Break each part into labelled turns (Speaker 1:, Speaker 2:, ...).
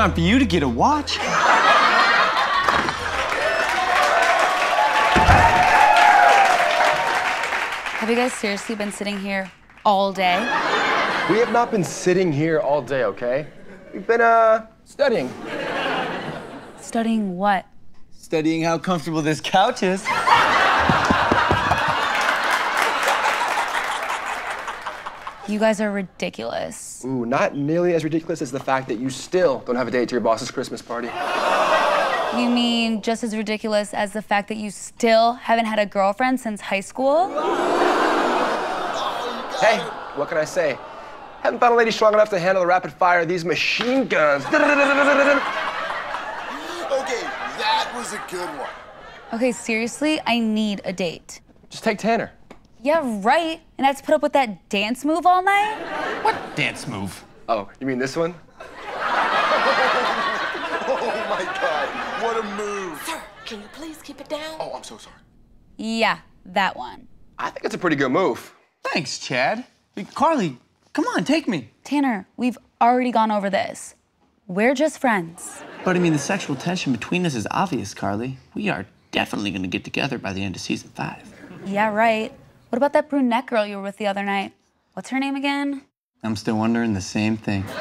Speaker 1: Hey, time?
Speaker 2: Time for you to get a watch.
Speaker 3: Have you guys seriously been sitting here all day?
Speaker 1: We have not been sitting here all day, okay? We've been, uh, studying.
Speaker 3: Studying what?
Speaker 2: Studying how comfortable this couch is.
Speaker 3: You guys are ridiculous.
Speaker 1: Ooh, not nearly as ridiculous as the fact that you still don't have a date to your boss's Christmas party.
Speaker 3: You mean just as ridiculous as the fact that you still haven't had a girlfriend since high school?
Speaker 1: Hey, what can I say? Haven't found a lady strong enough to handle the rapid fire of these machine guns.
Speaker 4: Okay, that was a good one.
Speaker 3: Okay, seriously, I need a date.
Speaker 1: Just take Tanner.
Speaker 3: Yeah, right. And I have to put up with that dance move all night?
Speaker 2: What dance move?
Speaker 1: Oh, you mean this one?
Speaker 4: Oh my god, what a move.
Speaker 5: Sir, can you please keep it down?
Speaker 4: Oh, I'm so sorry.
Speaker 3: Yeah, that one.
Speaker 1: I think it's a pretty good move.
Speaker 2: Thanks, Chad. Hey, Carly, come on, take me.
Speaker 3: Tanner, we've already gone over this. We're just friends.
Speaker 2: But I mean, the sexual tension between us is obvious, Carly. We are definitely gonna get together by the end of season five.
Speaker 3: Yeah, right. What about that brunette girl you were with the other night? What's her name again?
Speaker 2: I'm still wondering the same thing.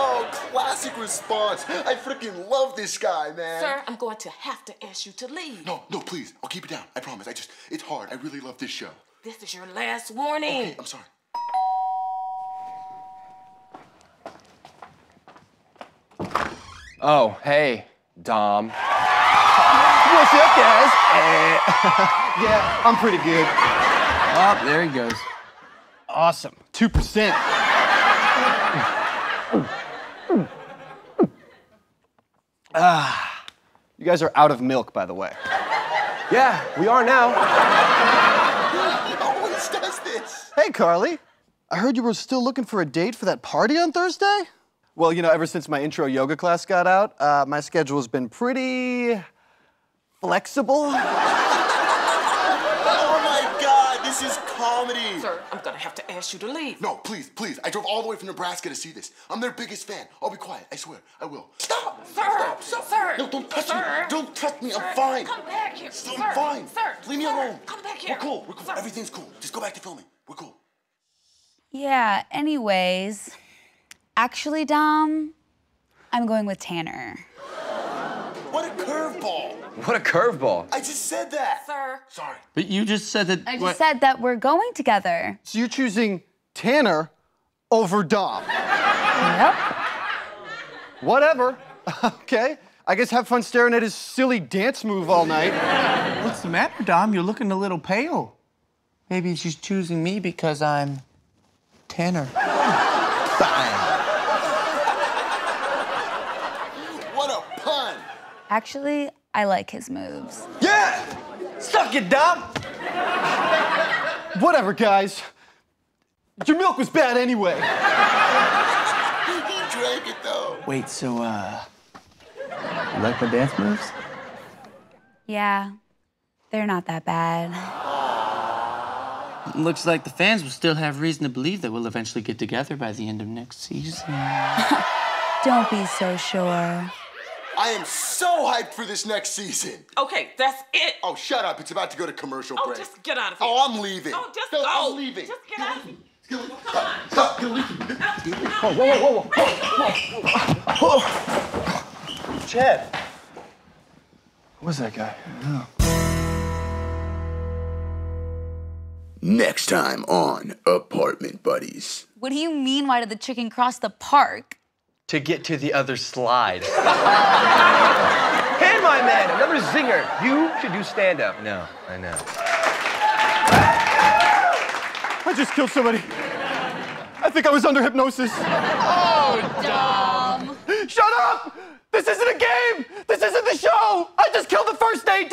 Speaker 4: Oh, classic response. I freaking love this guy, man.
Speaker 5: Sir, I'm going to have to ask you to leave.
Speaker 4: No, no, please. I'll keep it down. I promise. I just, it's hard. I really love this show.
Speaker 5: This is your last warning.
Speaker 4: Hey, I'm sorry.
Speaker 1: Oh, hey, Dom. What's up, guys? Eh,
Speaker 6: Yeah, I'm pretty good.
Speaker 2: Oh, there he goes.
Speaker 6: Awesome. 2%. ah, you guys are out of milk, by the way.
Speaker 1: yeah, we are now.
Speaker 4: Always does this.
Speaker 6: Hey, Carly. I heard you were still looking for a date for that party on Thursday? Well, you know, ever since my intro yoga class got out, uh, my schedule's been pretty flexible.
Speaker 4: Oh my god, this is comedy.
Speaker 5: Sir, I'm going to have to ask you to leave.
Speaker 4: No, please, please. I drove all the way from Nebraska to see this. I'm their biggest fan. I'll be quiet. I swear. I will. Stop!
Speaker 5: Sir, Stop! sir.
Speaker 4: No, don't touch
Speaker 5: sir.
Speaker 4: me. Don't touch me.
Speaker 5: Sir,
Speaker 4: I'm fine.
Speaker 5: Come back here.
Speaker 4: I'm
Speaker 5: sir.
Speaker 4: fine.
Speaker 5: Sir,
Speaker 4: Leave me
Speaker 5: sir,
Speaker 4: alone.
Speaker 5: Come back here.
Speaker 4: We're cool. We're cool.
Speaker 5: Sir.
Speaker 4: Everything's cool. Just go back to filming. We're cool.
Speaker 3: Yeah, anyways. Actually, Dom, I'm going with Tanner.
Speaker 4: What a curveball.
Speaker 1: What a curveball.
Speaker 4: I just said that.
Speaker 5: Sir.
Speaker 4: Sorry.
Speaker 2: But you just said that.
Speaker 3: I just
Speaker 2: what-
Speaker 3: said that we're going together.
Speaker 6: So you're choosing Tanner over Dom.
Speaker 3: Yep.
Speaker 6: Whatever. okay. I guess have fun staring at his silly dance move all night.
Speaker 2: What's the matter, Dom? You're looking a little pale. Maybe she's choosing me because I'm Tanner. Fine.
Speaker 4: What a pun.
Speaker 3: Actually, I like his moves.
Speaker 2: Yeah! Suck it, Dom!
Speaker 6: Whatever, guys. Your milk was bad anyway.
Speaker 4: He drank it though.
Speaker 2: Wait, so, uh. You like my dance moves?
Speaker 3: Yeah, they're not that bad.
Speaker 2: Looks like the fans will still have reason to believe that we'll eventually get together by the end of next season.
Speaker 3: Don't be so sure.
Speaker 4: I am so hyped for this next season.
Speaker 5: Okay, that's it.
Speaker 4: Oh, shut up. It's about to go to commercial
Speaker 5: Oh,
Speaker 4: break.
Speaker 5: just get out of here.
Speaker 4: Oh, I'm leaving.
Speaker 5: Oh, just
Speaker 4: no,
Speaker 5: go.
Speaker 4: I'm leaving.
Speaker 5: Just get out of here.
Speaker 4: Stop. Get away from me.
Speaker 6: Chad. Who was that guy?
Speaker 4: Next time on Apartment Buddies.
Speaker 3: What do you mean, why did the chicken cross the park?
Speaker 1: To get to the other slide. hey, my man, another zinger. You should do stand up. No, I know.
Speaker 6: I just killed somebody. I think I was under hypnosis.
Speaker 3: Oh, dumb.
Speaker 6: Shut up! This isn't a game! This isn't the show! I just killed the first AD!